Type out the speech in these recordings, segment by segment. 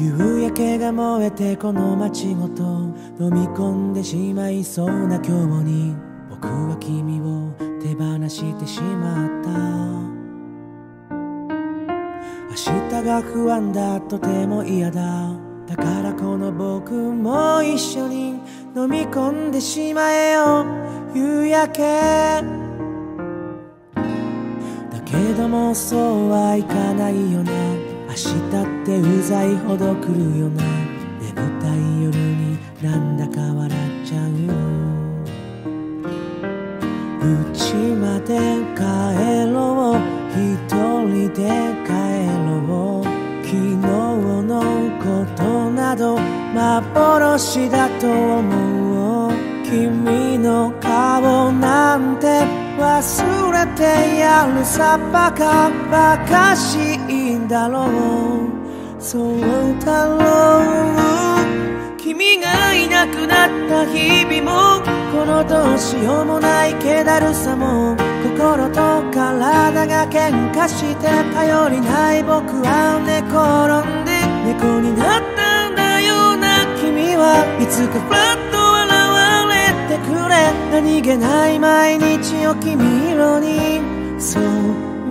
夕焼けが燃えてこの街ごと飲み込んでしまいそうな今日に僕は君を手放してしまった。明日が不安だとても嫌だ。だからこの僕も一緒に飲み込んでしまえよ。夕焼け。だけどもそうはいかないよな明日ってうざいほど来るよな。眠たい夜になんだか笑っちゃう。家まで帰ろう。一人で帰ろう。昨日のことなど幻だと思う。君の顔なんて忘れてやるさバカバカしいんだろう。そうだろう。君がいなくなった日々もこのどうしようもない気だるさも心と体が喧嘩して頼りない僕は寝転んで猫になったんだよな。君はいつかフラッ何気ない毎日を君色に染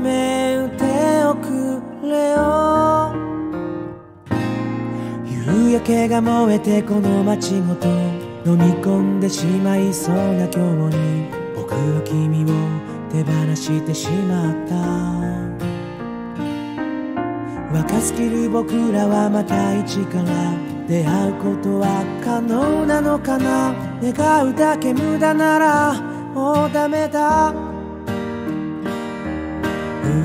めておくれよ。夕焼けが燃えてこの街ごと飲み込んでしまいそうな今日に僕は君を手放してしまった。若すぎる僕らはまた一から出会うことは可能なのかな？願うだけ無駄ならもうダメだ。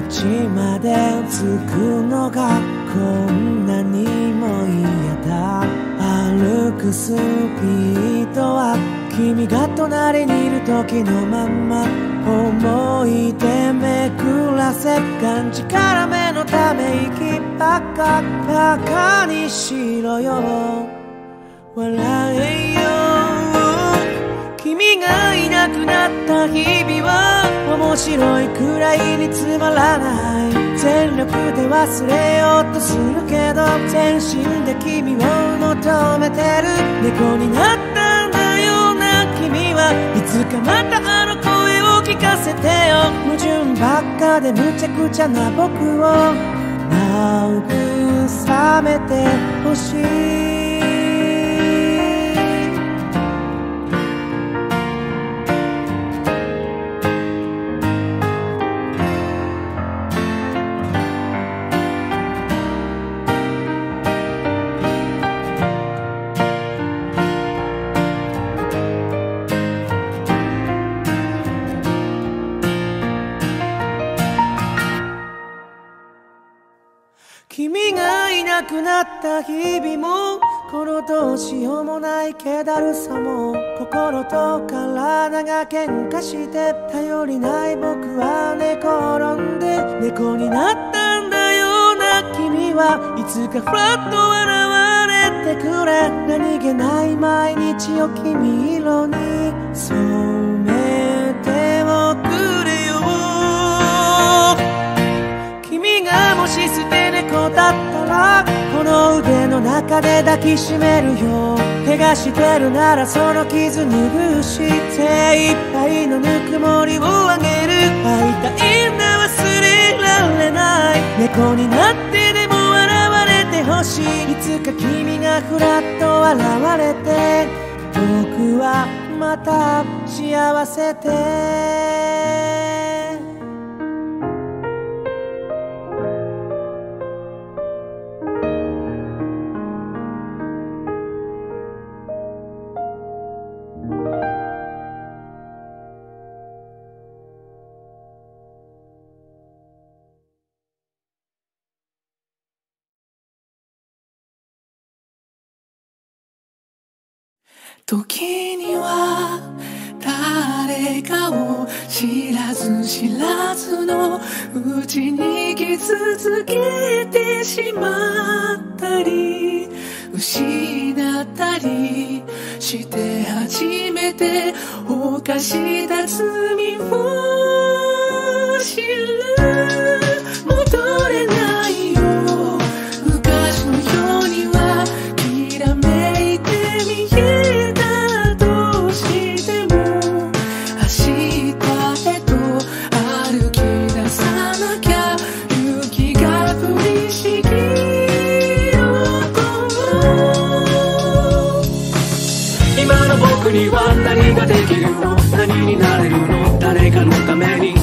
家まで着くのがこんなにも嫌だ。歩くスピードは君が隣にいる時のまんま。思い出めくらせがんじからめのため息ばっかバカにしろよ。笑えよ君がいなくなった日々は面白いくらいにつまらない。全力で忘れようとするけど全身で君を求めてる。猫になったんだよな君は。いつかまたあの声を聞かせてよ。矛盾ばっかでむちゃくちゃな僕を。慰めてほしい。った日々もこのどうしようもない気だるさも心と体が喧嘩して頼りない僕は寝転んで猫になったんだよな君はいつかフラッと笑われてくれ何気ない毎日を君色に染めておくれよ君がもし捨て猫だったこの腕の中で抱きしめるよ怪我してるならその傷拭うし精一杯のぬくもりをあげる。会いたいんだ忘れられない。猫になってでも笑われてほしい。いつか君がふらっと現れて。僕はまた幸せで。時には誰かを知らず知らずのうちに傷つけてしまったり失ったりして初めて犯した罪を知るになれるの誰かのために生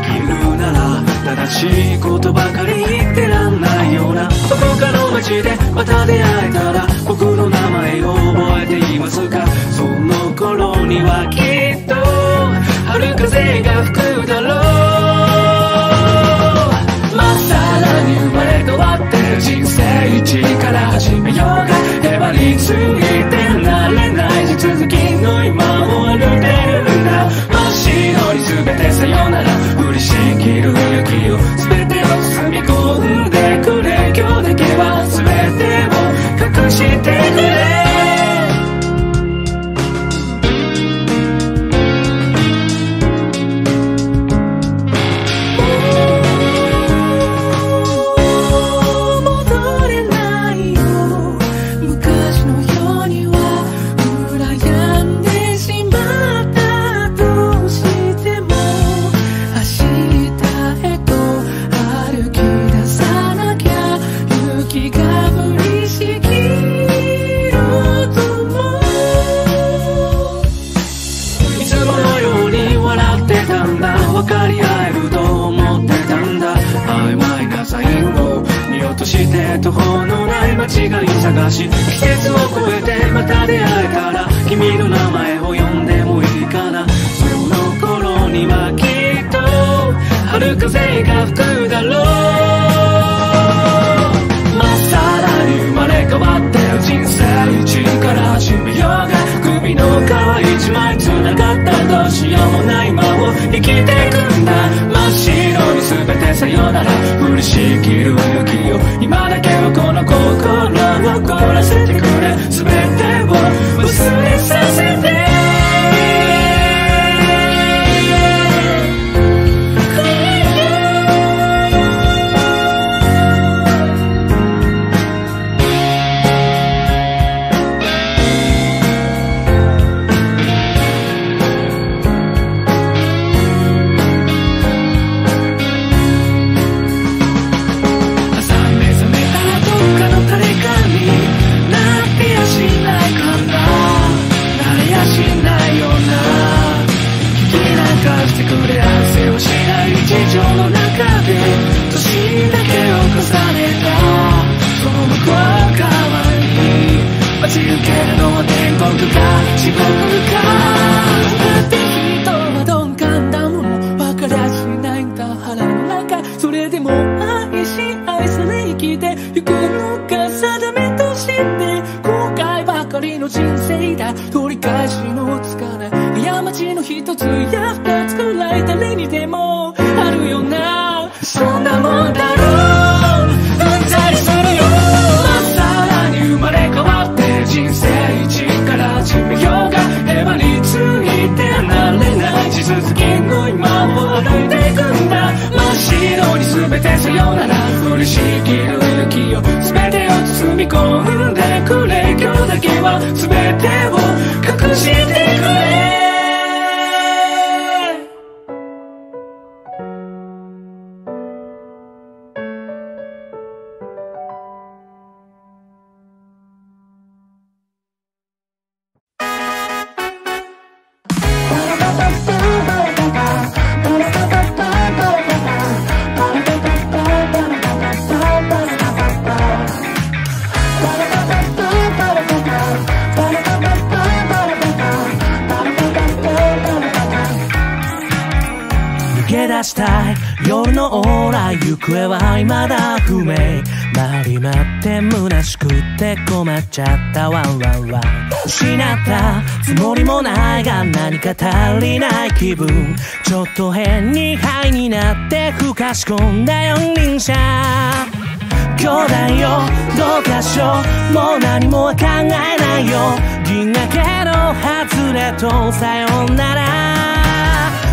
きるなら正しいことばかり言ってらんないような。どこかの街でまた出会えたら僕の名前を覚えていますか？その頃にはきっと春風が吹くだろう。まっさらに生まれ変わって人生一から始めようがへばりついてなれない地続き全てさよなら。降りしきる勇気を。全てを包み込んでくれ。今日だけは全てを隠してくれ。し季節を越えてまた出会えたら君の名前を呼んでもいいかな。その頃にはきっと春風が吹くだろう。まっさらに生まれ変わってる人生一から始めようが首の皮一枚繋がったどうしようもない間を生きてく。さよなら。降りしきる勇気を今だけはこの心を凍らせてくれ。全てを忘れさせつや二つくらい誰にでもあるよなそんなもんだろう。うんざりするよまっさらに生まれ変わって人生一から始めようがへばりついてなれない地続きの今を歩いていくんだ。真っ白に全てさよなら降りしきる勇気を全てを包み込んでくれ今日だけは全てを隠してくれ。ちゃったワンワンワン失ったつもりもないが何か足りない気分。ちょっと変にハイになってふかし込んだ四輪車。兄弟よどうかしよう。もう何も考えないよ。銀河系の外れとさよなら。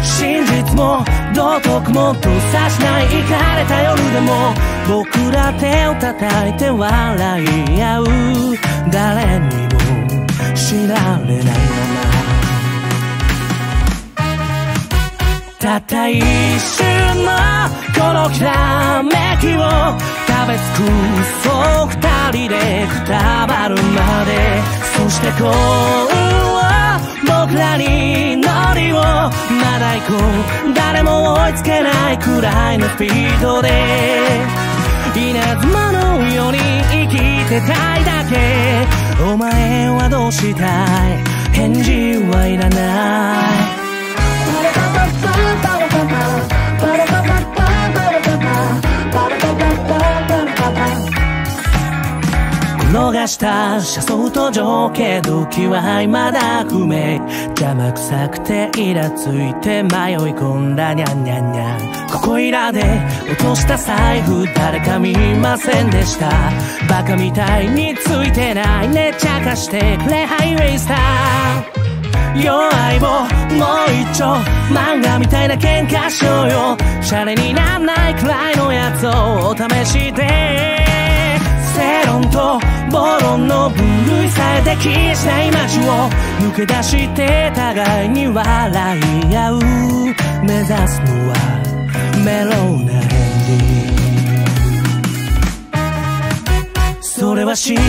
真実も道徳もとさしない。行かれた夜でも僕ら手を叩いて笑い合う。誰にも知られないままたった一瞬のこのきらめきを食べ尽くそう二人でくたばるまでそして幸運を僕らにノリをまだ行こう誰も追いつけないくらいのスピードで。稲妻のように生きてたいだけ。お前はどうしたい？返事はいらない。逃した車窓と情景時は未だ不明。邪魔くさくてイラついて迷い込んだにゃんにゃんにゃんここいらで落とした財布誰か見ませんでした。バカみたいについてないね。ちゃかしてくれハイウェイスター。弱い棒もう一丁。漫画みたいな喧嘩しようよ。シャレになんないくらいのやつをお試しで。正論と暴論の分類さえできしない街を抜け出して互いに笑い合う目指すのはメロウなエンディングそれは心臓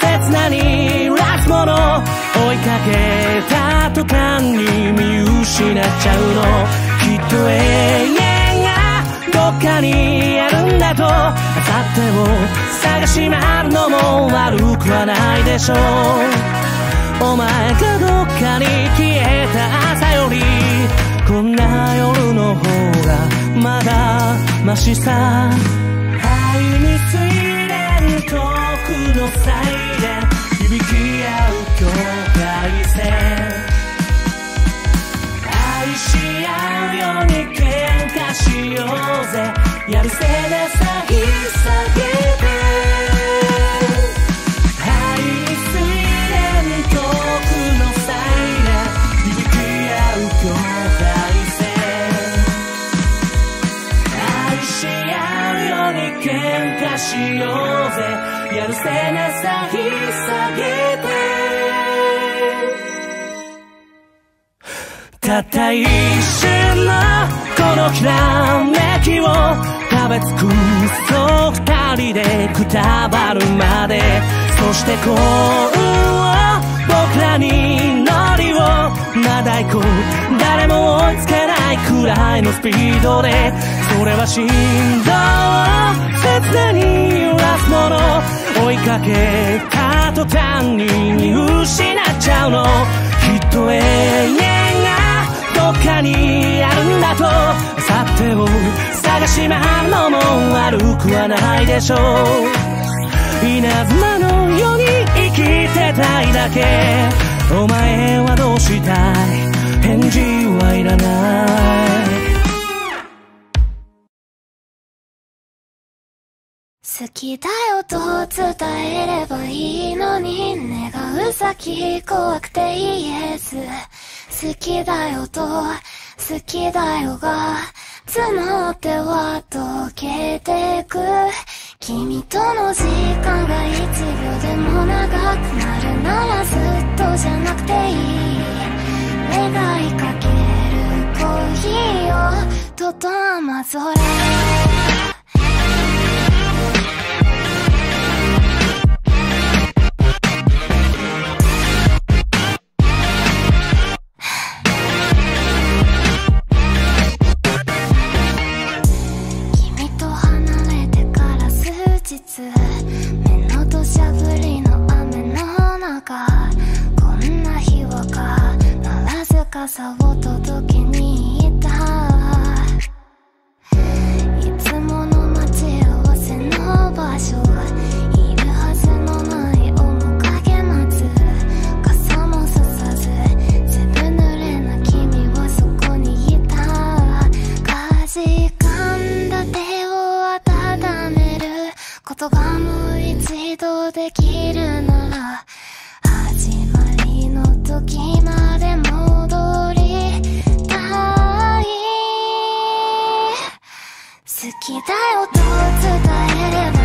切なにラスもの追いかけた途端に見失っちゃうの。きっと永遠がどっかにだとあさってを探し回るのも悪くはないでしょう。お前がどっかに消えた朝よりこんな夜の方がまだマシさ。愛についれる遠くのサイレン響き合う境界線。愛し合うように喧嘩しようぜ。やるせなさ引っ提げて愛についれる遠くのサイレン。響き合う境界線愛し合うように喧嘩しようぜ。やるせなさ引っ提げてたった一瞬のこのきらめきを食べ尽くそう。二人でくたばるまでそして幸運を僕らにノリを。まだ行こう。誰も追いつけないくらいのスピードでそれは心臓を切なに揺らすもの追いかけた途端に見失っちゃうの。きっと永遠かにあるんだとさてを探し回るのも悪くはないでしょう。稲妻のように生きてたいだけ。お前はどうしたい？返事はいらない。好きだよと伝えればいいのに願う先怖くて言えず。好きだよと好きだよが募っては溶けてく。君との時間が一秒でも長くなるならずっとじゃなくていい。願いかけるコーヒーをとと甘ぞ傘を届けに行ったいつもの待ち合わせの場所いるはずのない面影待つ傘もささず全部濡れな君はそこにいたかじかんだ手を温める言葉もう一度できるなら始まりの時期待をどう伝えれば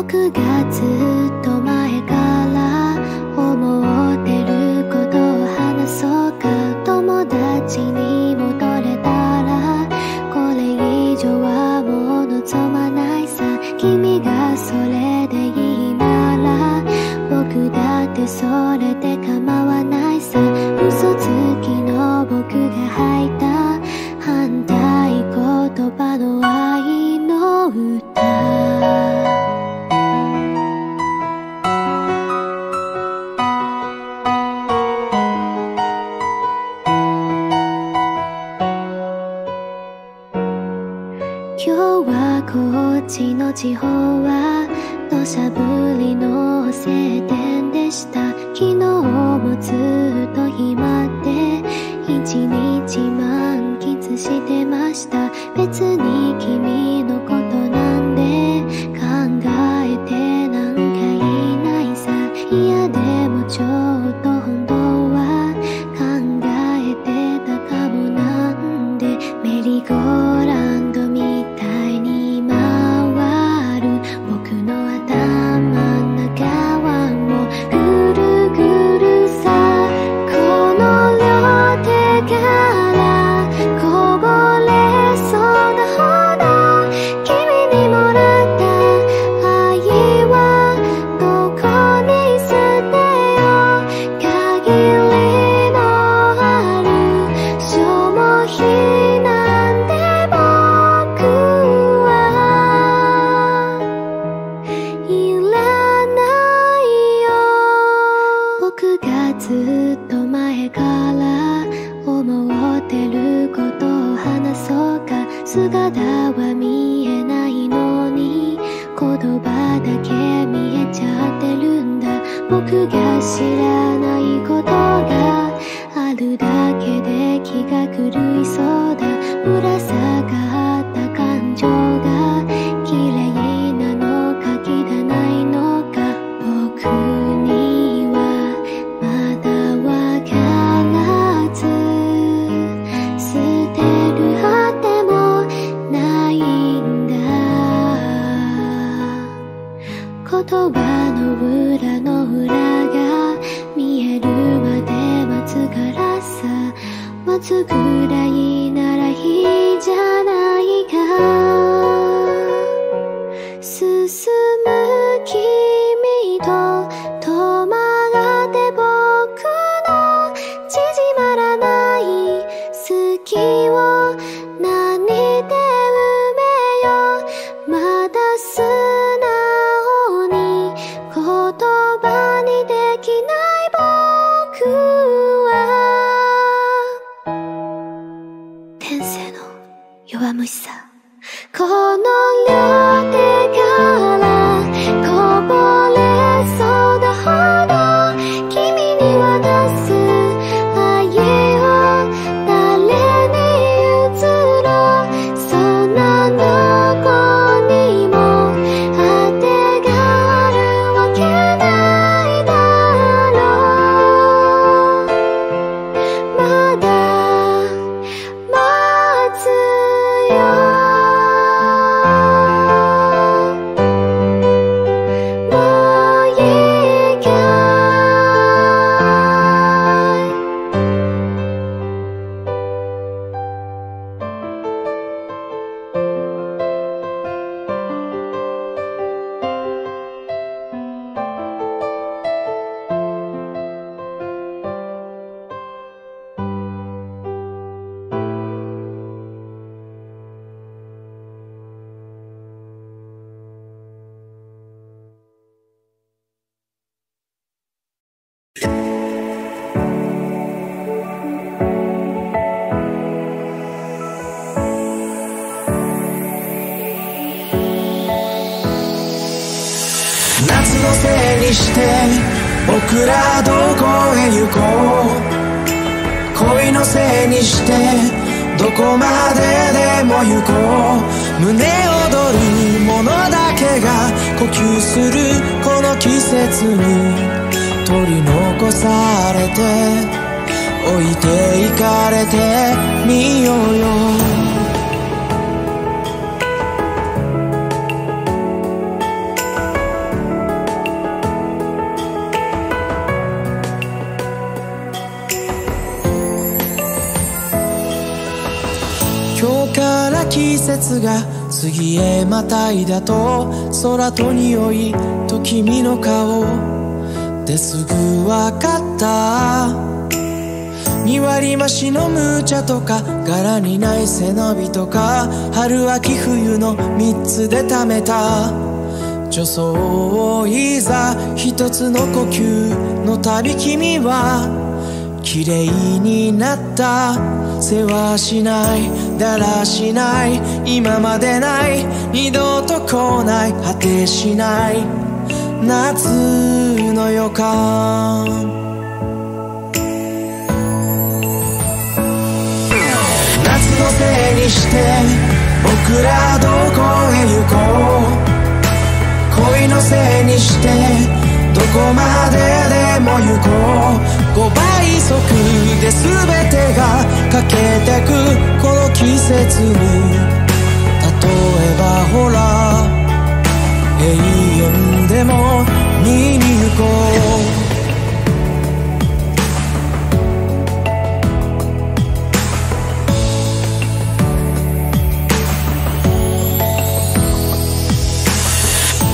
僕がずっと僕らどこへ行こう恋のせいにしてどこまででも行こう胸躍るものだけが呼吸するこの季節に取り残されて置いていかれてみようよ節が次へまたいだと空と匂いと君の顔ですぐわかった。2割増しのムーチャとか柄にない背伸びとか春秋冬の3つで貯めた。助走をいざ一つの呼吸の旅君は綺麗になった。世話しないだらしない。今までない。二度と来ない。果てしない。夏の予感。夏のせいにして僕らどこへ行こう。恋のせいにしてどこまででも行こう。5倍速で全てが欠けてくこの季節に例えばほら永遠でも見に行こう。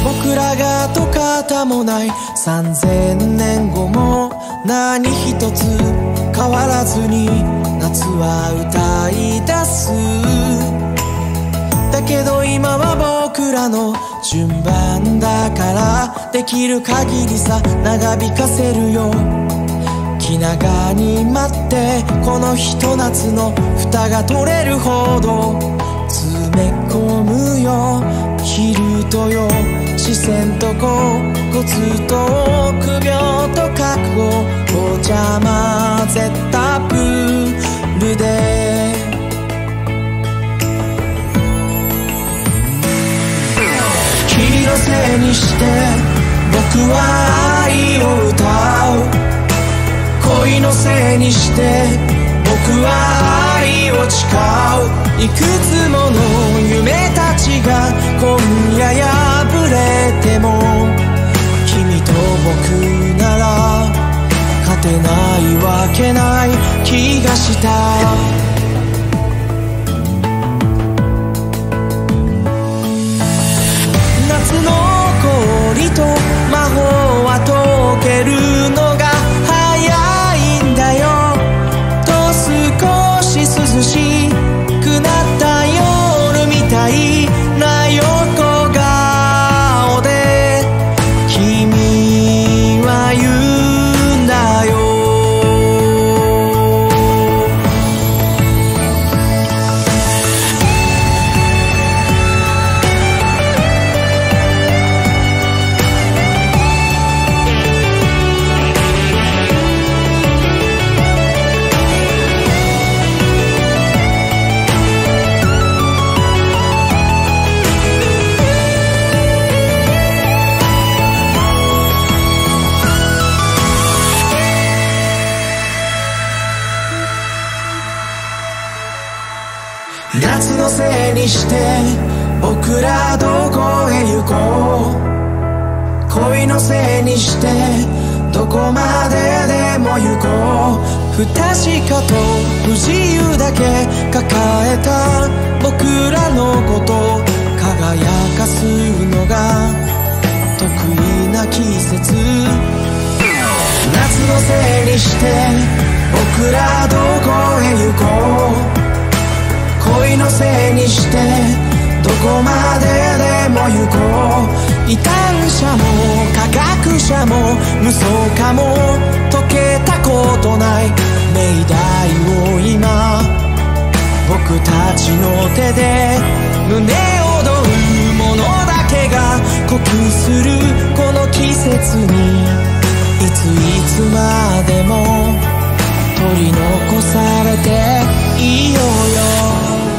僕らがと方もない3000年後も何一つ変わらずに夏は歌い出す。だけど今は僕らの順番だからできる限りさ長引かせるよ。気長に待ってこのひと夏の蓋が取れるほど詰め込むよ。昼とよ視線とこコツと臆病と覚悟ごちゃ混ぜたプールで。君のせいにして僕は愛を歌う。恋のせいにしては愛を誓ういくつもの夢たちが今夜破れても君と僕なら勝てないわけない気がした。夏の氷と魔法は溶けるのがし涼せにしてどこまででも行こう。不確かと不自由だけ抱えた。僕らのこと輝かすのが得意な季節。夏のせいにして僕らどこへ行こう。恋のせいにしてどこまででも行こう異端者も科学者も無双かも解けたことない命題を今僕たちの手で胸躍るものだけが呼吸するこの季節に。いついつまでも取り残されていようよ。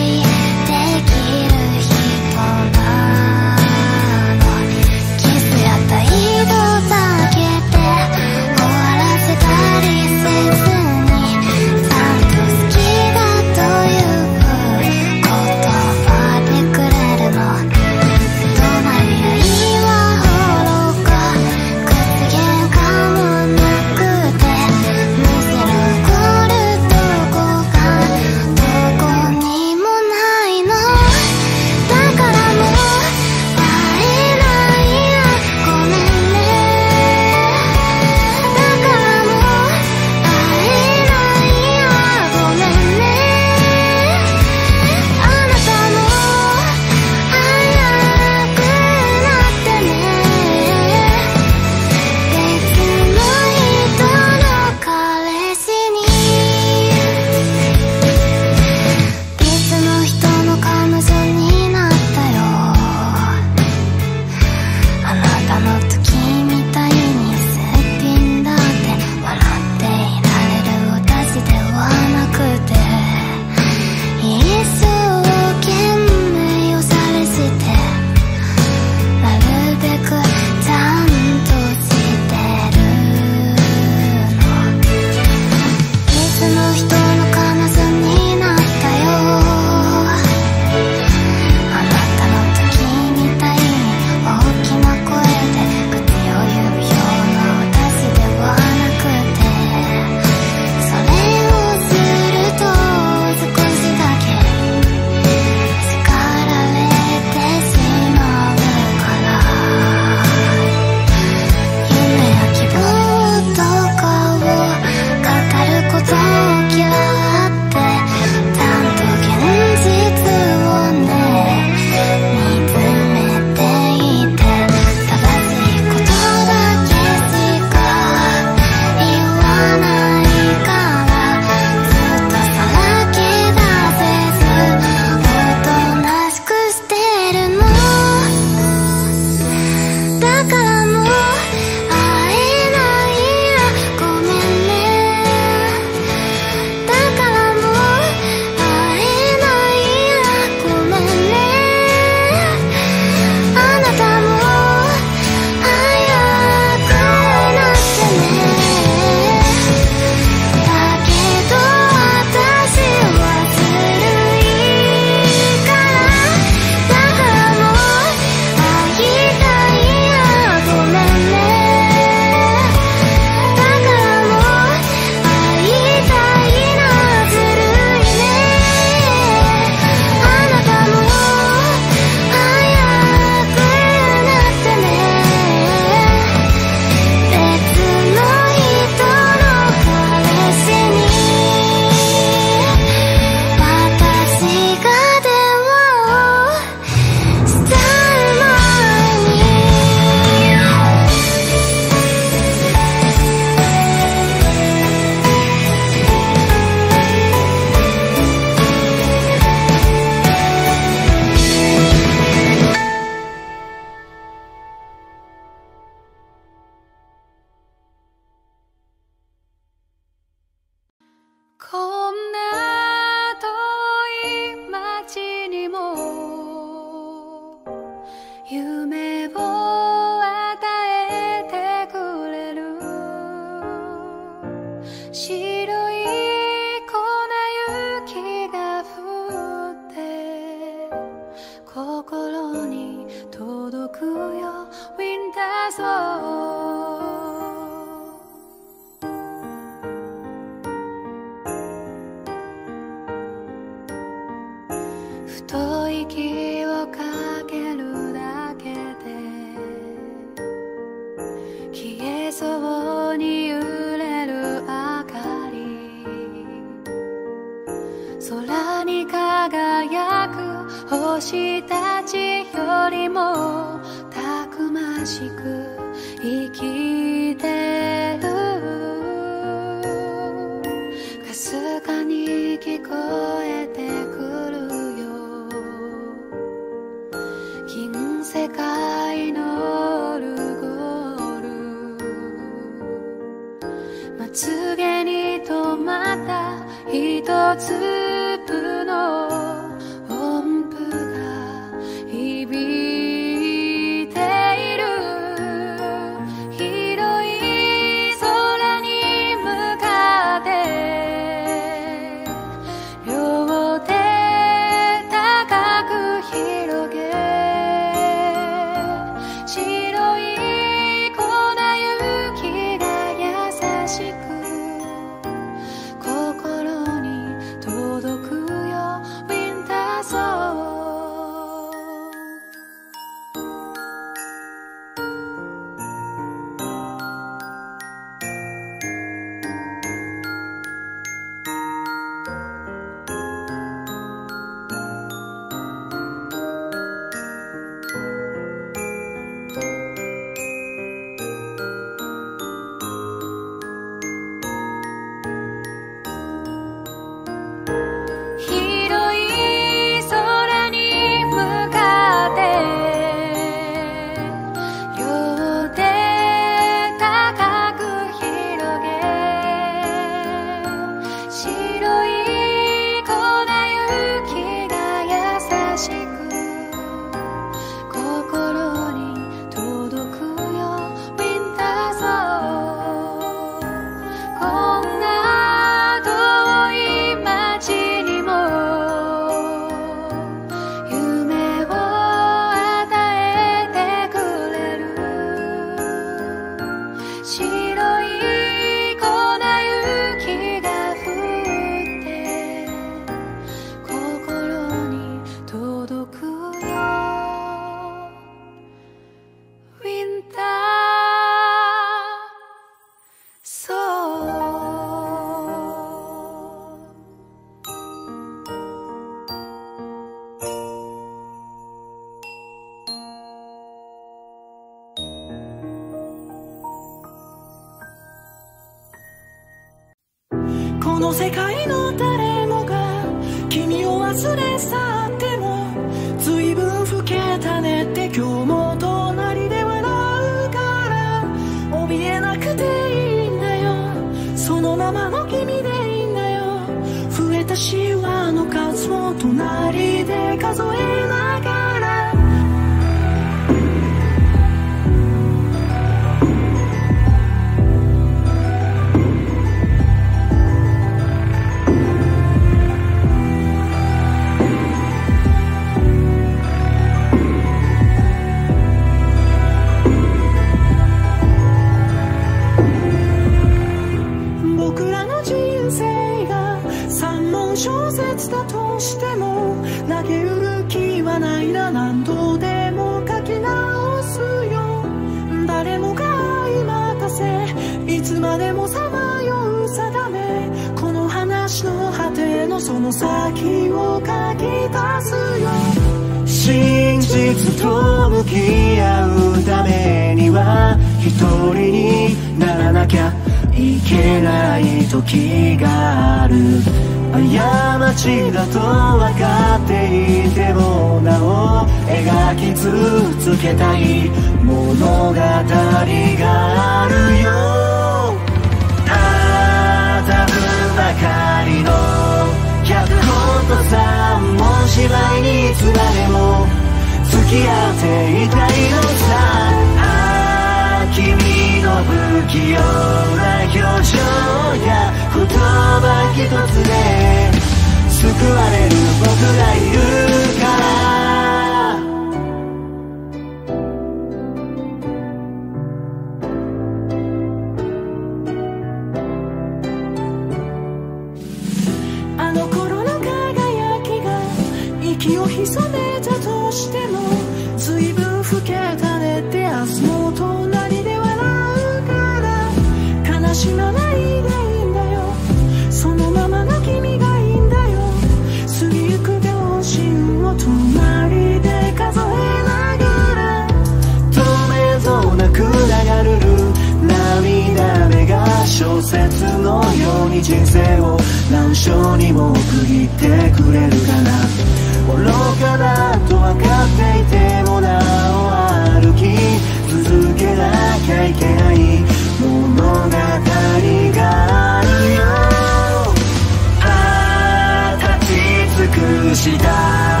た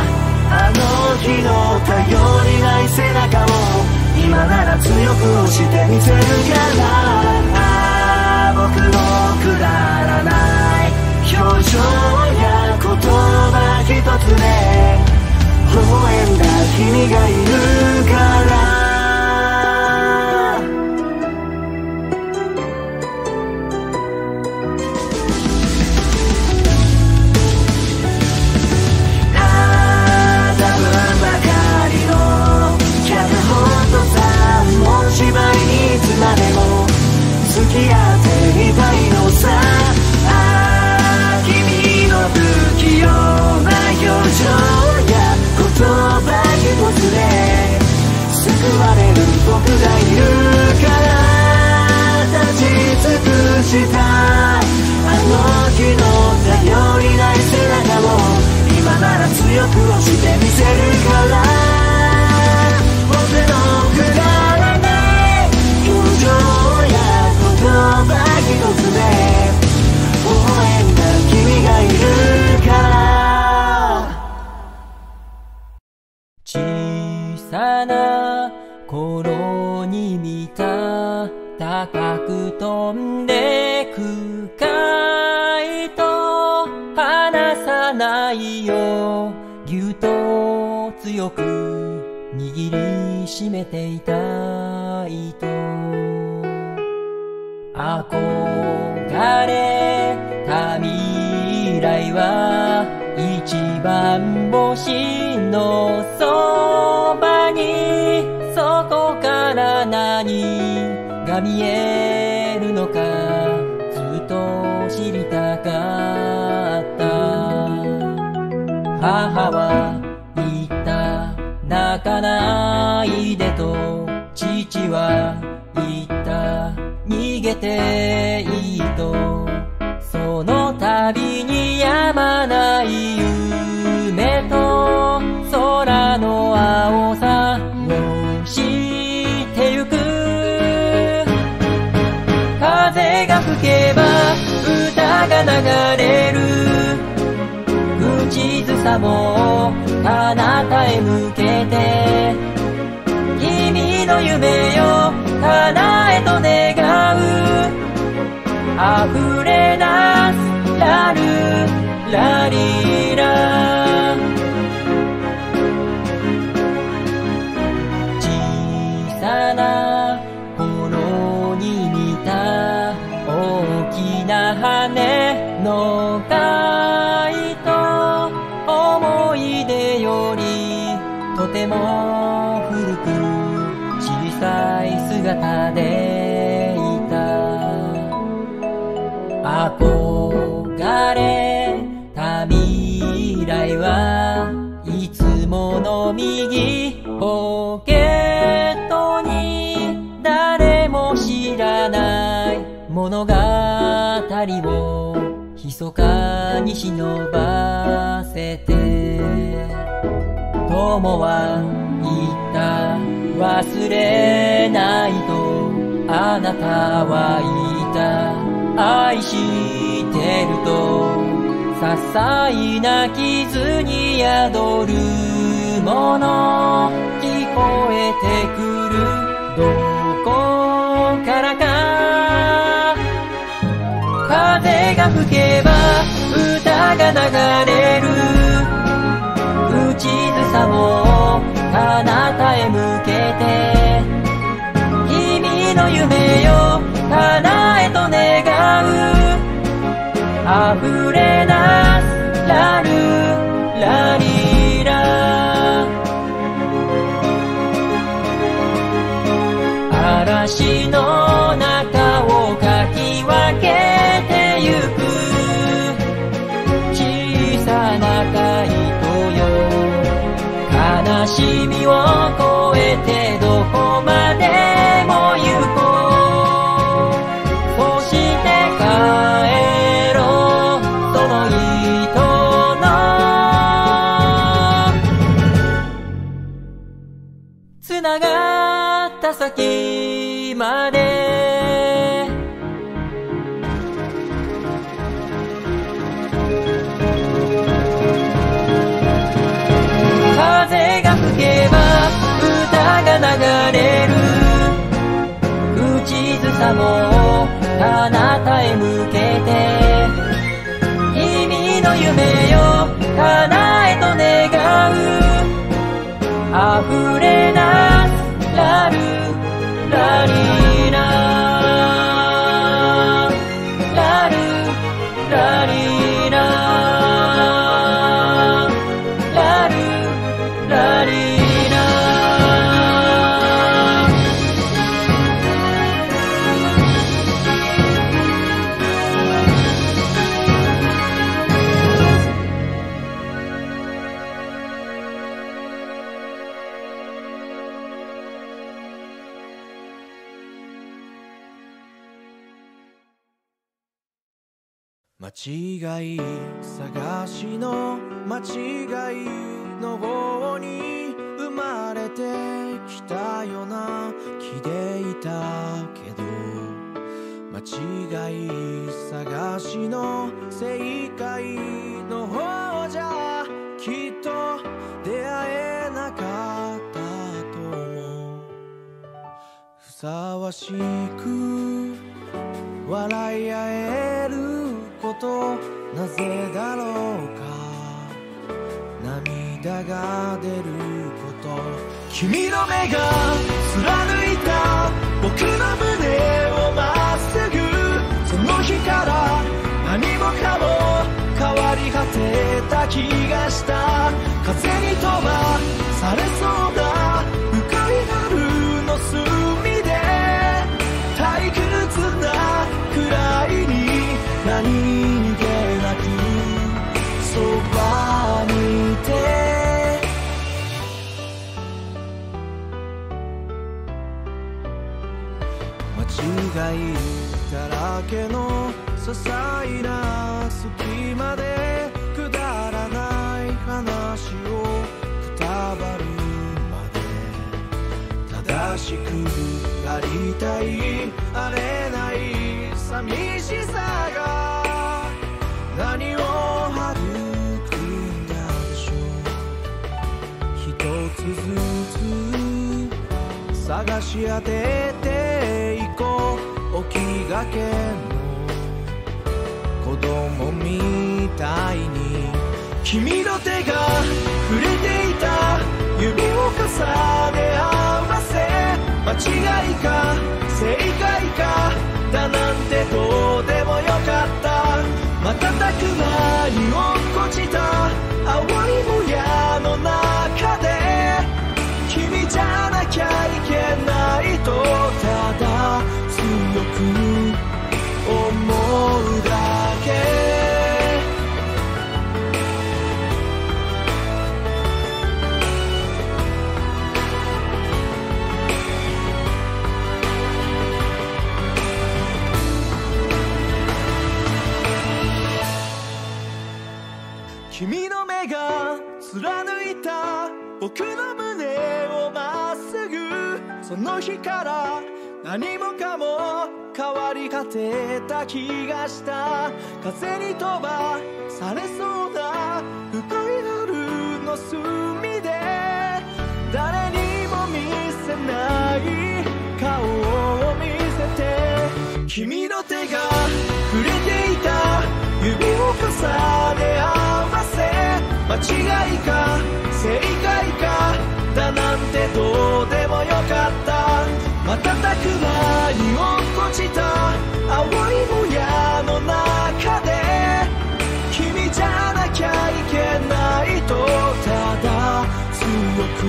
あの日の頼りない背中を今なら強く押してみせるからああ僕のくだらない表情や言葉一つで微笑んだ君がいるから付き合っていたいのさああ君の不器用な表情や言葉一つで救われる僕がいるから立ち尽くしたあの日の頼りない背中を今なら強く押してみせるから握りしめていた糸。憧れた未来は一番星のそばにそこから何が見えるのかずっと知りたかった。母は言った。泣かないでと父は言った。逃げていいとその度に止まない夢と空の青さを知ってゆく。風が吹けば歌が流れる。口ずさも彼方へ向けて。君の夢よ叶えと願う溢れ出すラルラリラ。小さな頃に見た大きな羽の貝と思い出よりとても古く小さい姿でポケットに誰も知らない物語を密かに忍ばせて。友は言った忘れないと。あなたは言った。愛してると。些細な傷に宿るもの。えてくるどこからか。風が吹けば歌が流れる。口ずさも彼方へ向けて。君の夢よ叶えと願う。溢れ出すラまで。風が吹けば歌が流れる。口ずさも彼方へ向けて。君の夢よ叶えと願う。溢れなすラルラリ違い探しの正解の方じゃきっと出会えなかったと思うふさわしく笑い合えることなぜだろうか涙が出ること君の目が貫いた僕の胸をまっすぐその日から何もかも変わり果てた気がした。風に飛ばされそうな深い春の隅で退屈なくらいに何気なくそばにいて。間違いらけの些細な隙間でくだらない話をくたばるまで正しくありたいあれない寂しさが何を育んだでしょう。一つずつ探し当てていこう。がけの子供みたいに君の手が触れていた指を重ね合わせ間違いか正解かだなんてどうでもよかった瞬く間に君の目が貫いた僕の胸をまっすぐその日から何もかも変わり果てた気がした風に飛ばされそうな深い春の隅で誰にも見せない顔を見せて君の手が触れていた指を重ね合わせ間違いか正解かだなんてどうでもよかった。瞬く間に落っこちた青いもやの中で。君じゃなきゃいけないとただ強く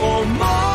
思う。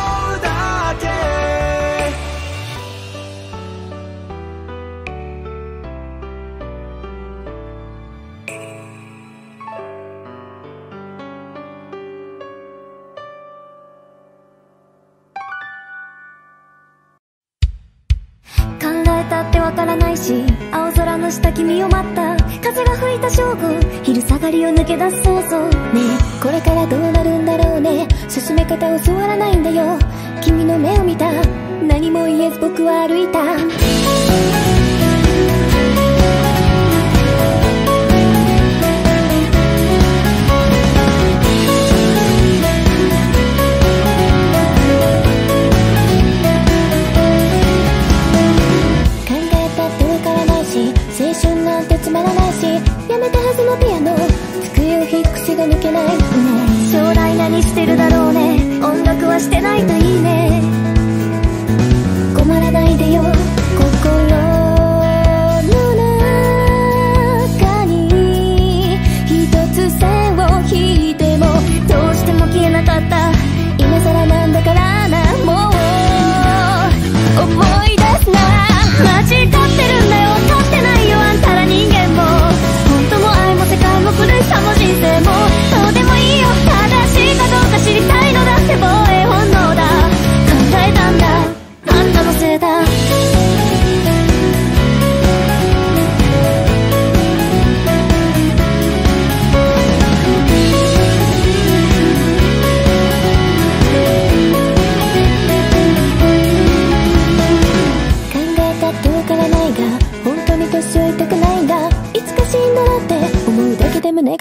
わからないし青空の下君を待った。風が吹いた正午昼下がりを抜け出す想像。ねえこれからどうなるんだろうね。進め方教わらないんだよ。君の目を見た。何も言えず僕は歩いた。てるだろうね。音楽はしてないといいね。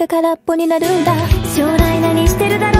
空っぽになるんだ。将来何してるだろう？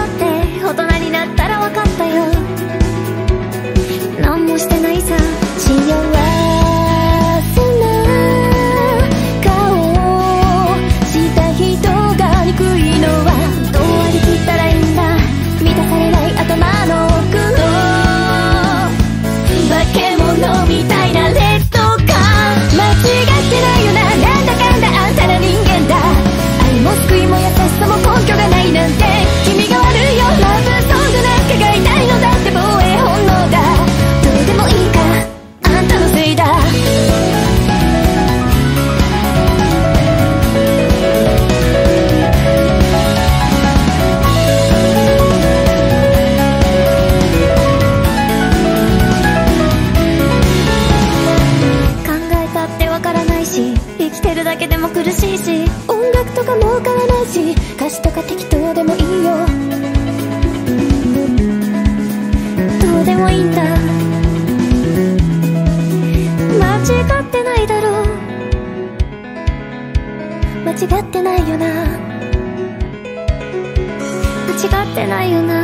違ってないよな。間違ってないよな。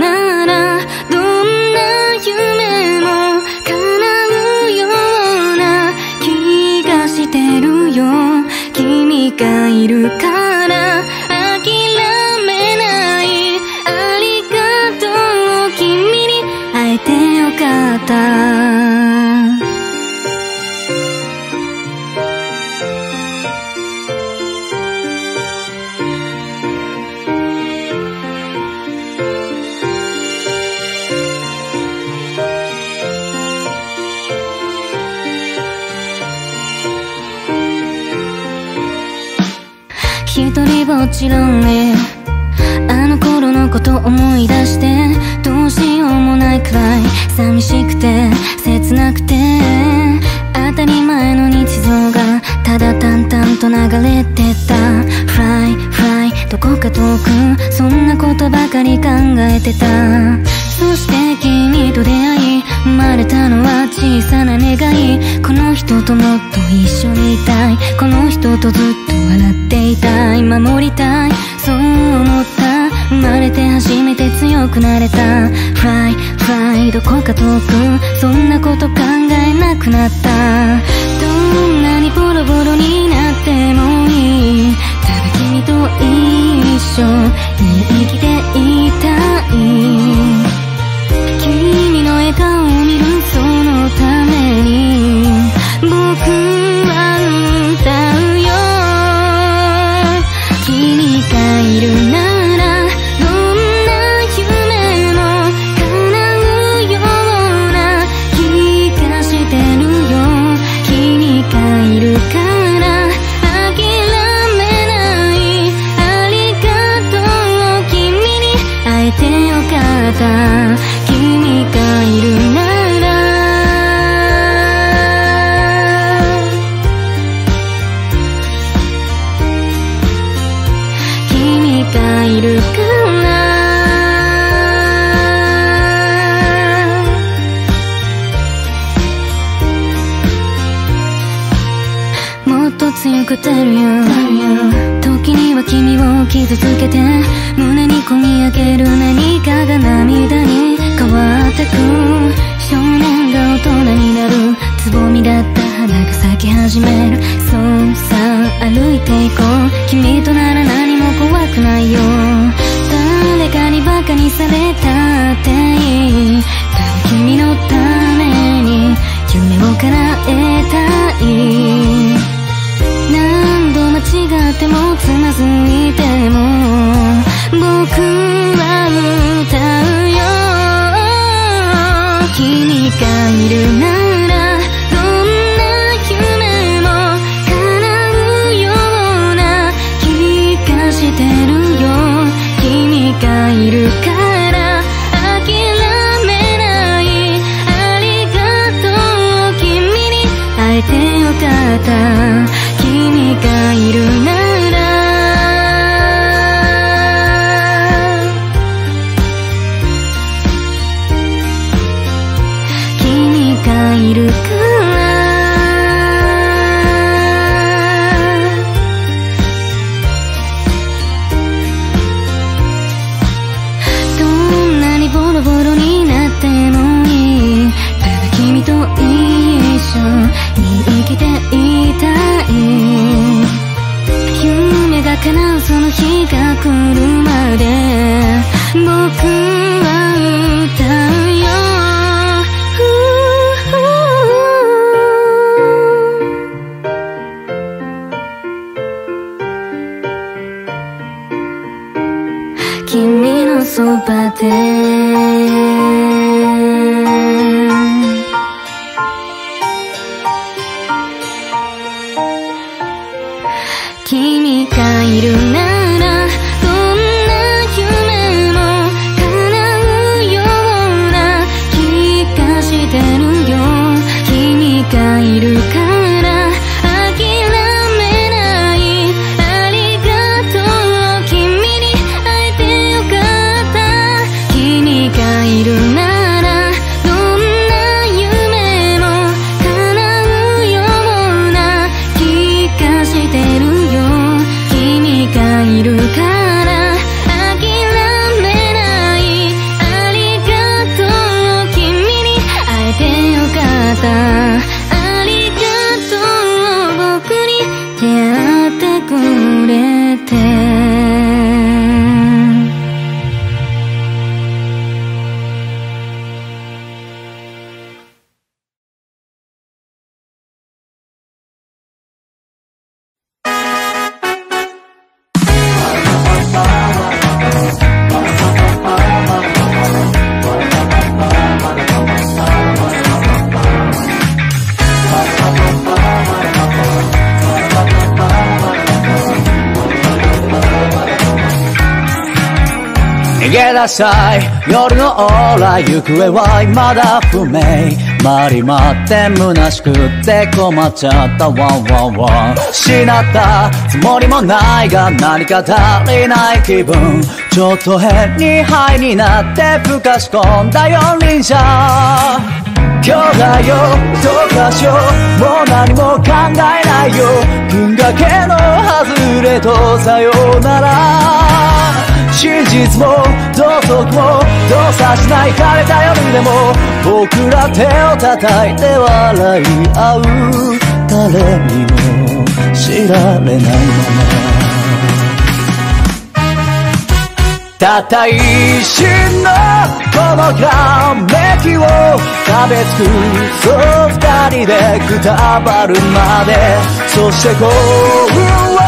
ならどんな夢も叶うような気がしてるよ。君がいるからもちろんねあの頃のこと思い出してどうしようもないくらい寂しくて切なくて当たり前の日常がただ淡々と流れてた。Fly, fly どこか遠くそんなことばかり考えてた。そして君と出会い生まれたのは小さな願い。この人ともっと一緒にいたい。この人とずっと笑って守りたい。そう思った。生まれて初めて強くなれた。Fly, fly どこか遠く。そんなこと考えなくなった。どんなにボロボロになる बातें 行方は未だ不明。回り回って虚しくって困っちゃったワンワン。ワン失ったつもりもないが何か足りない。気分。ちょっと変にハイになってふかし込んだ四輪車兄弟よ。どうかしよう。もう何も考えないよ。銀河系の外れへとさようなら。真実も道徳も動作しない枯れた夜でも僕ら手を叩いて笑い合う誰にも知られないまま。たった一瞬のこのひらめきを食べ尽くそう二人でくたばるまで。そして幸運は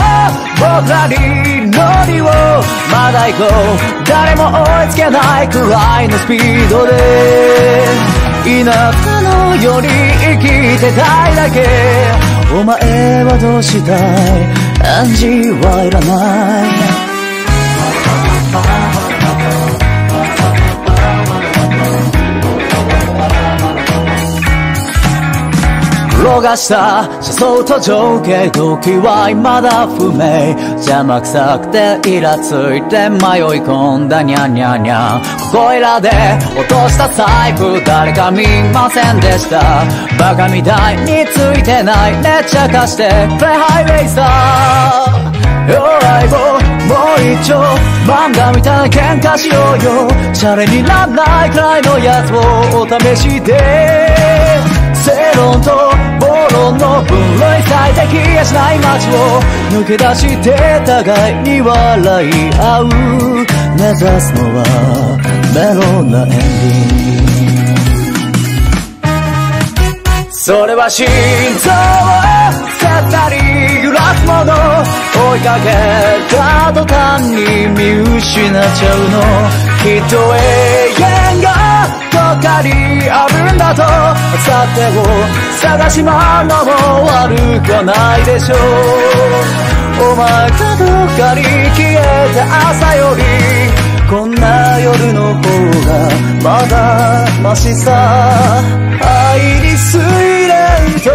僕らに。りをまだ行こう誰も追いつけないくらいのスピードで田舎のように生きてたいだけお前はどうしたい暗示はいらない転がした車窓と情景時は未だ不明邪魔くさくてイラついて迷い込んだニャニャニャここいらで落とした財布誰か見ませんでしたバカみたいについてないめっちゃ貸してプレハイウェイさよ相棒もう一丁漫画みたいな喧嘩しようよシャレになんないくらいのやつをお試しで正論と暴論の分類最適やしない街を抜け出して互いに笑い合う目指すのはメロなエンディングそれは心臓を切ったり揺らすもの追いかけた途端に見失っちゃうの。きっと永遠がどっかにあるんだとさてを探し回るのも悪くはないでしょうお前がどっかに消えた朝よりこんな夜の方がまだマシさ愛に睡蓮遠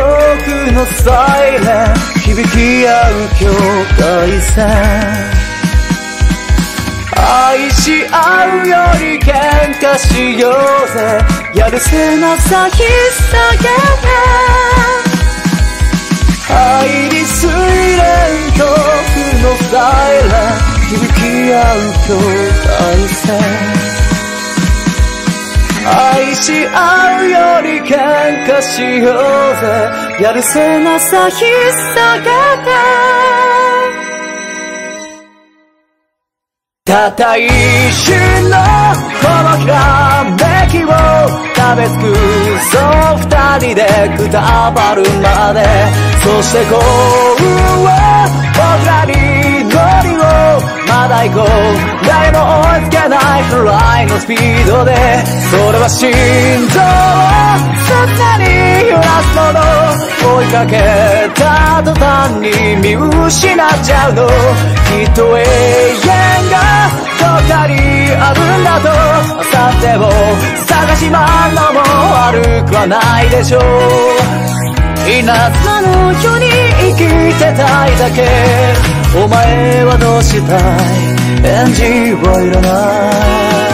くのサイレン響き合う境界線愛し合うより喧嘩しようぜ。やるせなさ引っ提げて愛に睡蓮遠くのサイレン響き合う境界線愛し合うより喧嘩しようぜ。やるせなさ引っ提げてたった一瞬のこのひらめきを食べ尽くそう二人でくたばるまで。そして幸運は僕らにまだ行こう誰も追いつけないくらいのスピードでそれは心臓をそんなに揺らすもの追いかけた途端に見失っちゃうの。きっと永遠がどっかにあるんだと。さてを探し回るのも悪くはないでしょう。稲妻のように生きてたいだけ。お前はどうしたい？返事はいらない。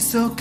け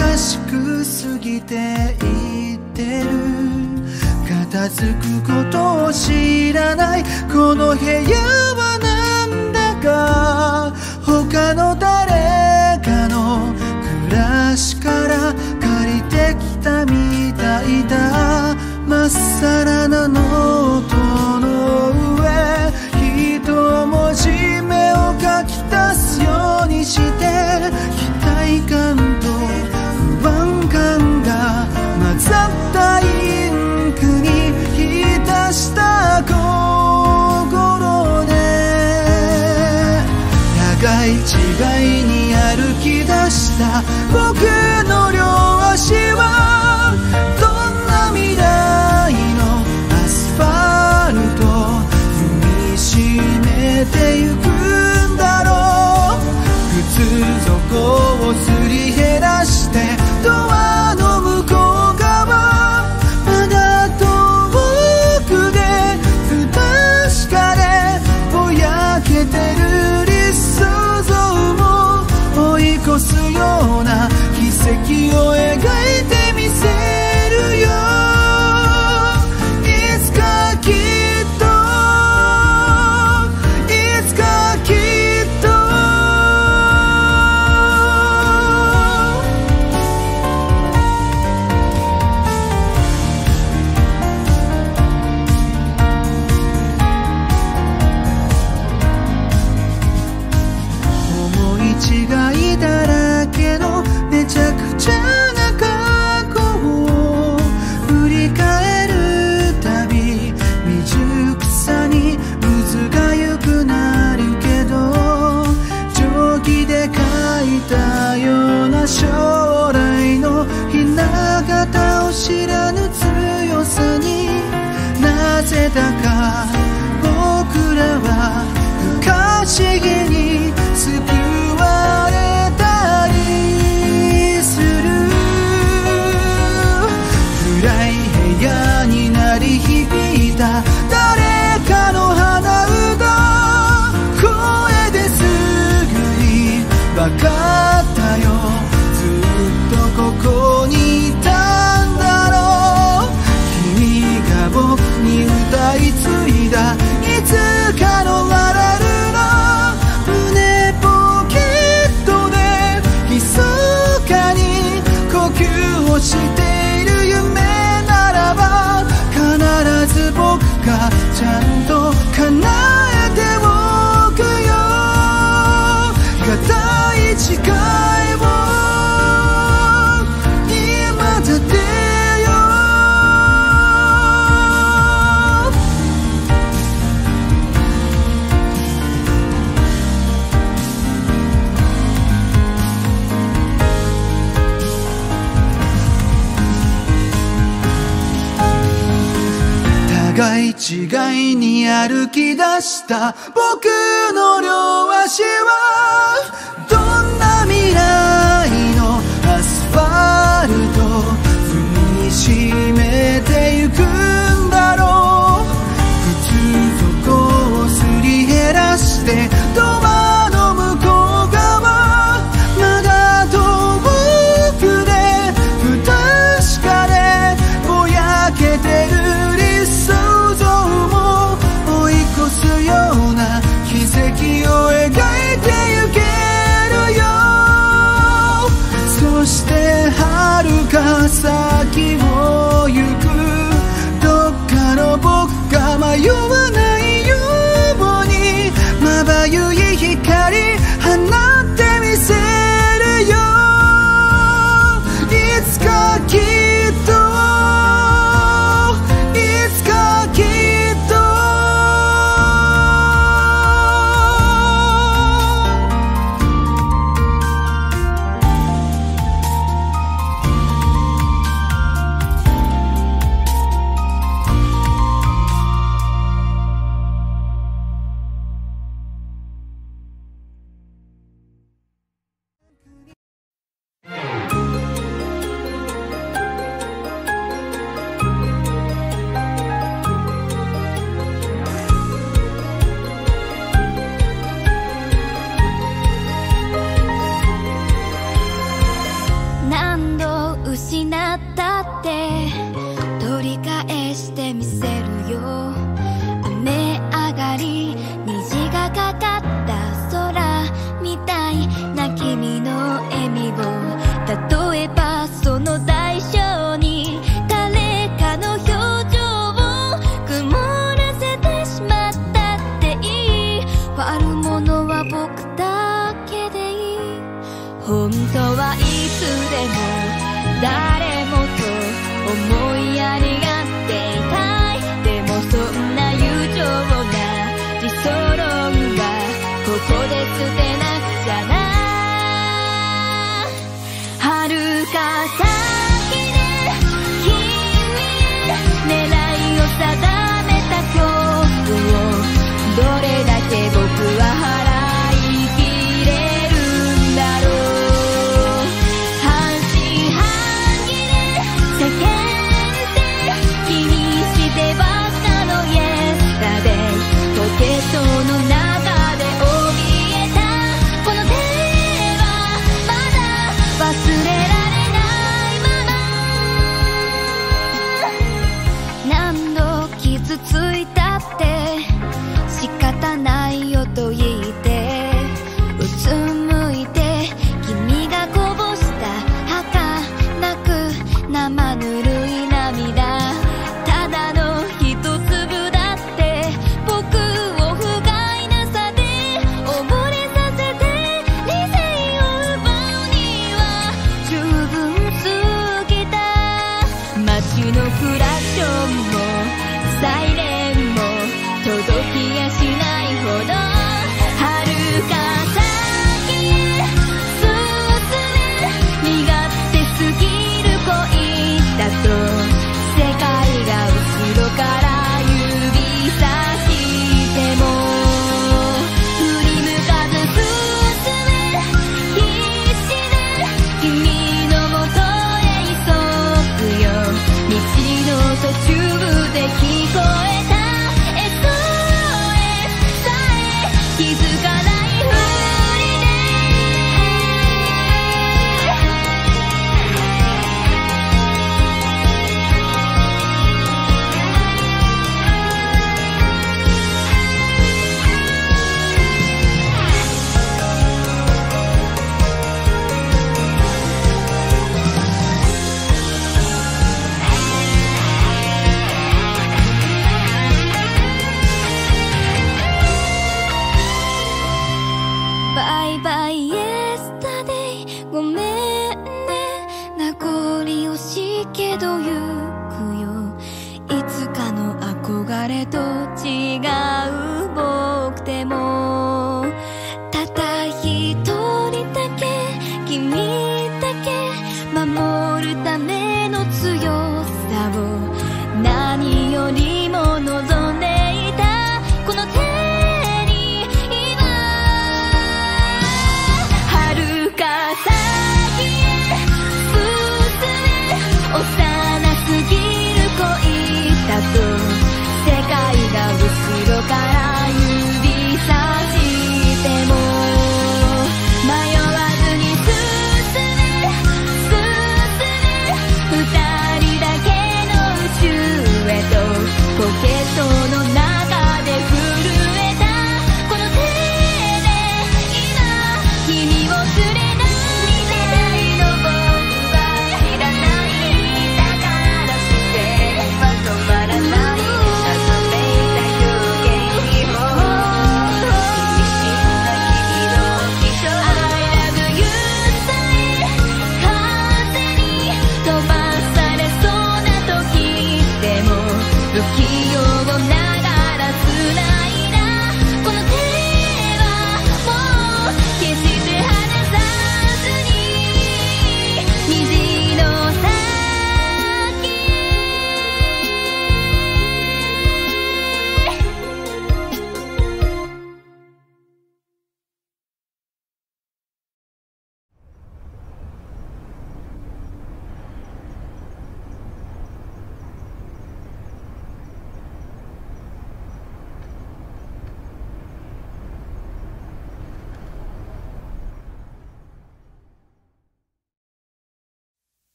歩き出した僕の両足は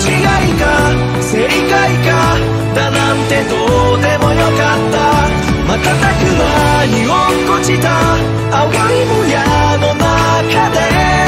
違いか正解かだなんてどうでもよかった。瞬く間に落っこちた。青いもやの中で。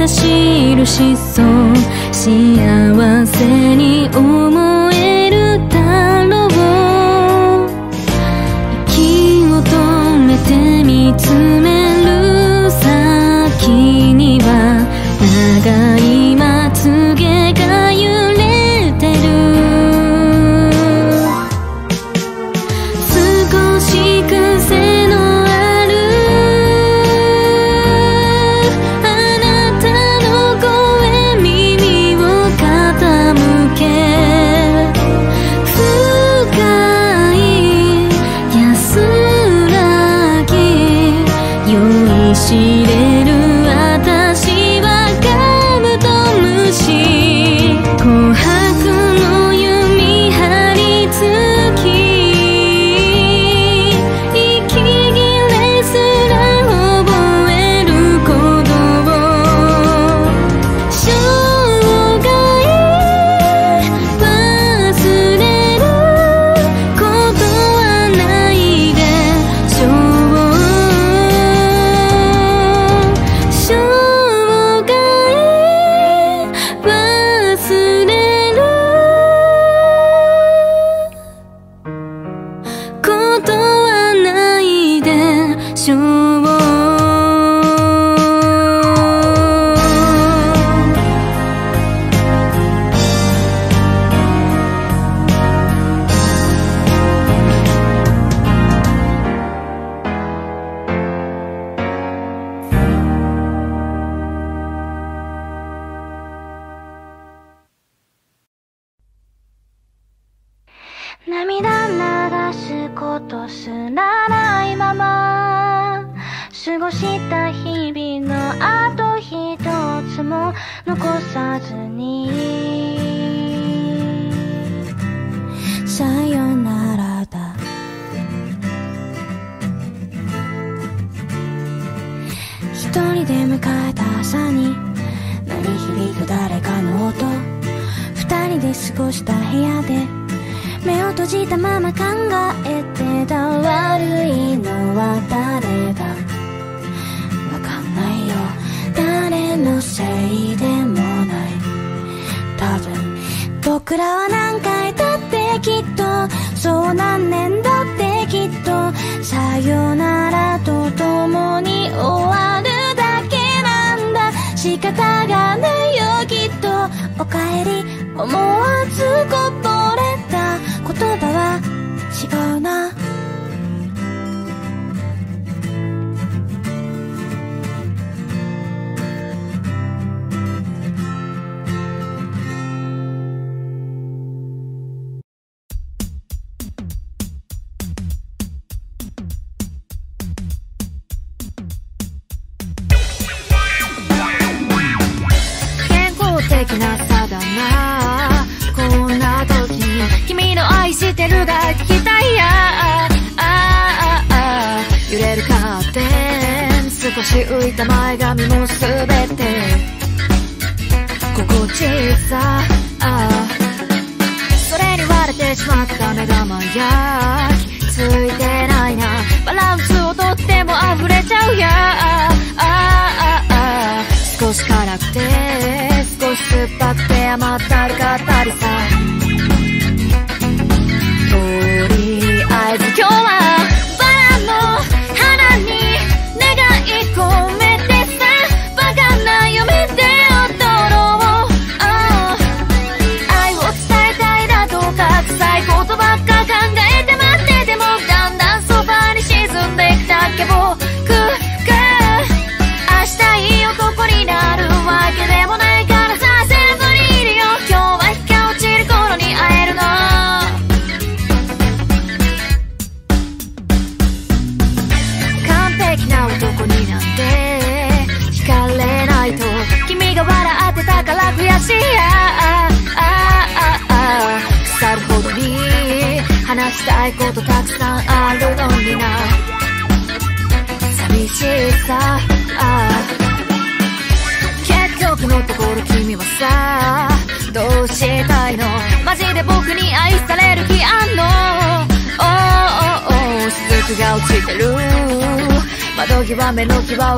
た印そう幸せに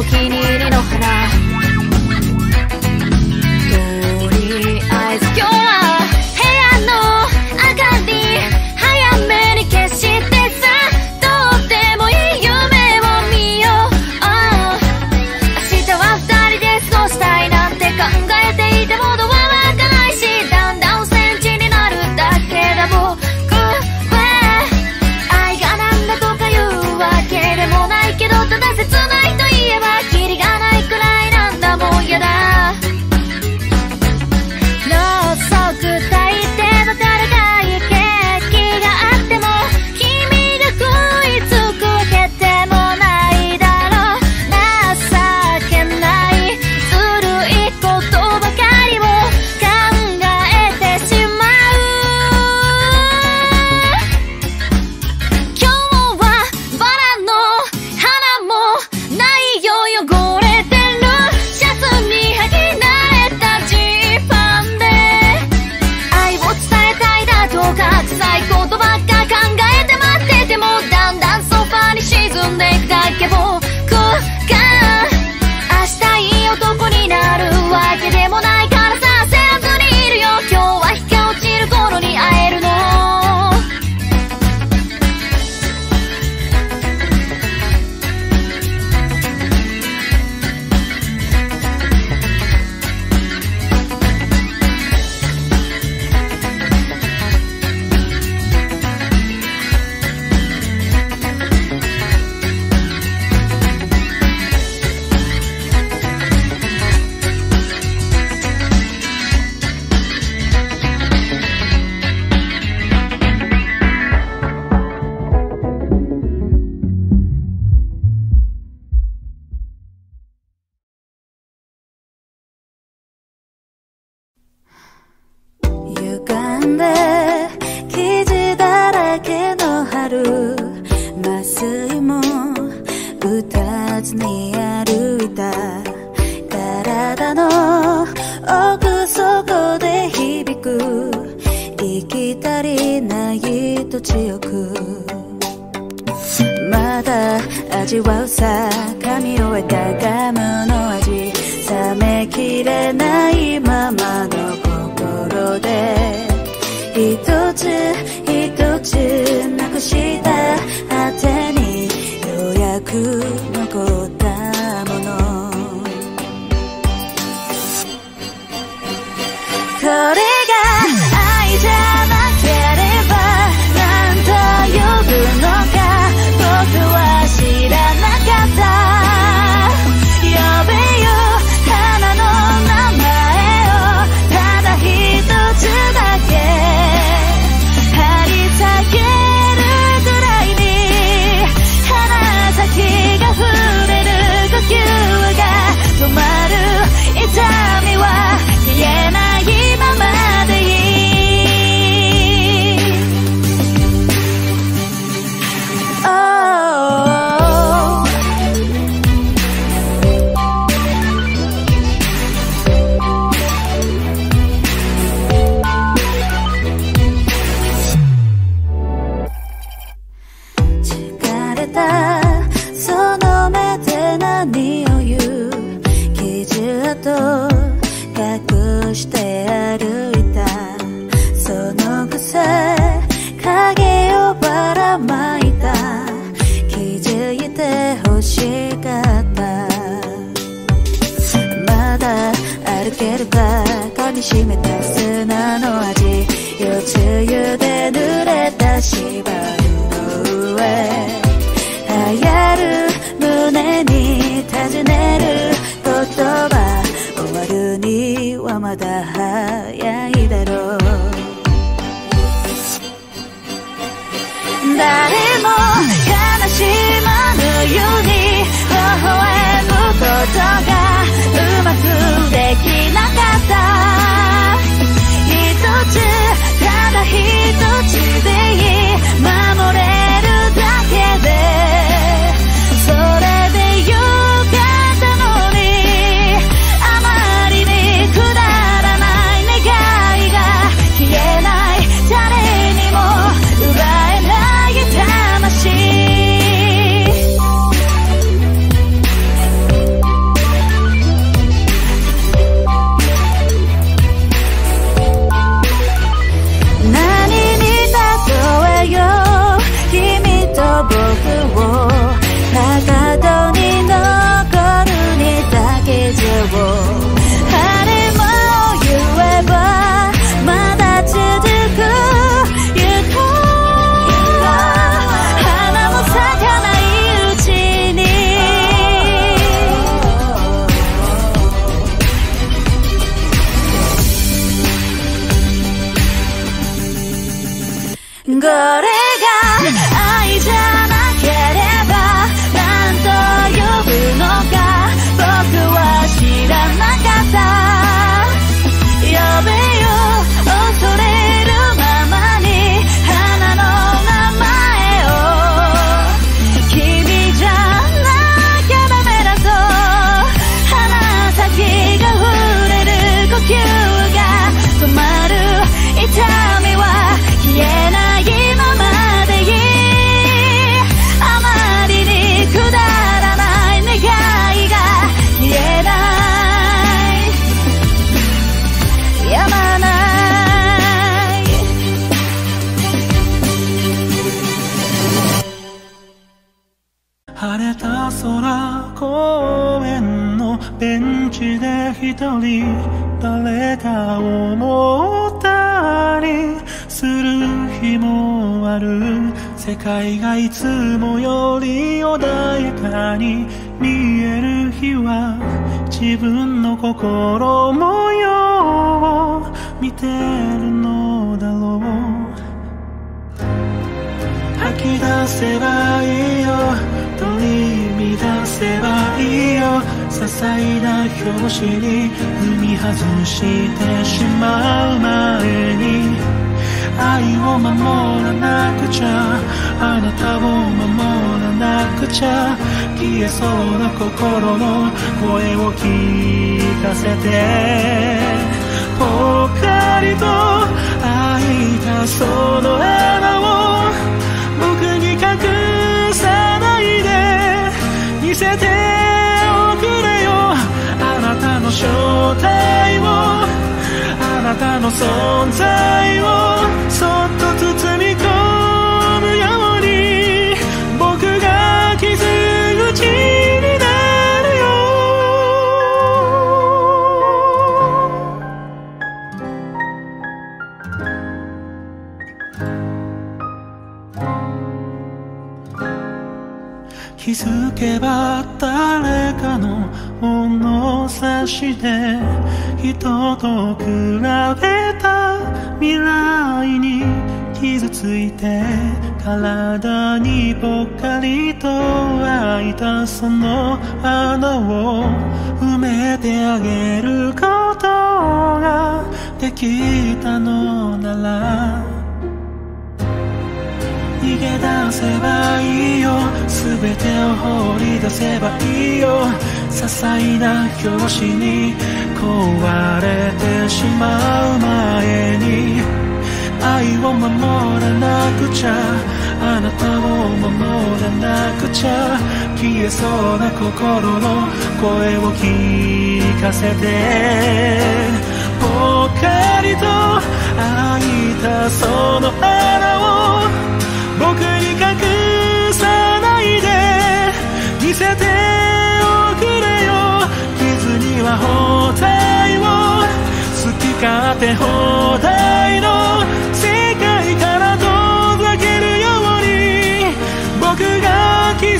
目あなたの存在をそっと包み込むように僕が傷口になるよ。気づけばしで人と比べた未来に傷ついて体にぽっかりと開いたその穴を埋めてあげることができたのなら逃げ出せばいいよ。全てを放り出せばいいよ。些細な拍子に壊れてしまう前に愛を守らなくちゃあなたを守らなくちゃ消えそうな心の声を聞かせてぽっかりと開いたその穴を僕に隠さないで見せて包帯を好き勝手放題の世界から遠ざけるように僕が傷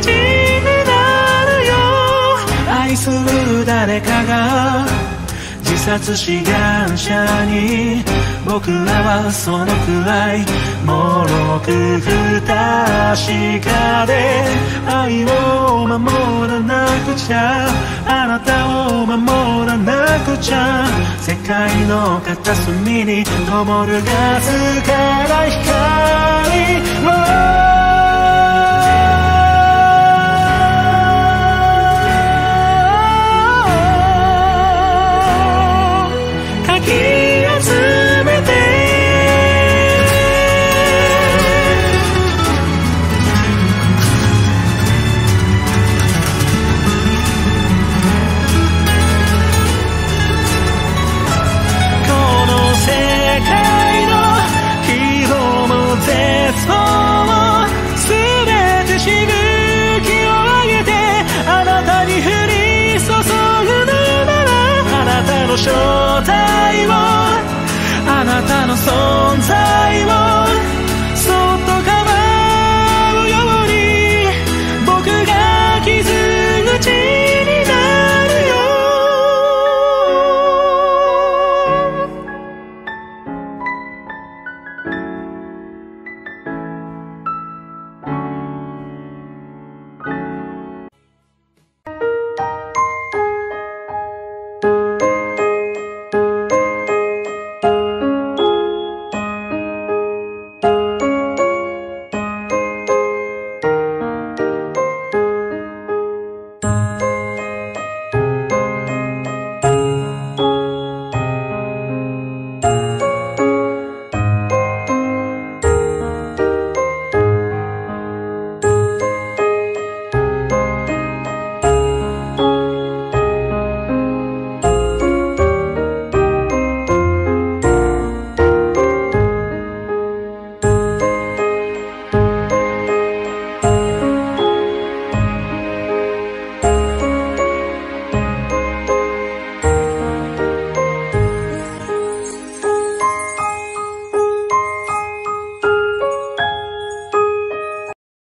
口になるよ。愛する誰かが殺志願者に僕らはそのくらいもろく不確かで愛を守らなくちゃあなたを守らなくちゃ世界の片隅に灯るガスから光を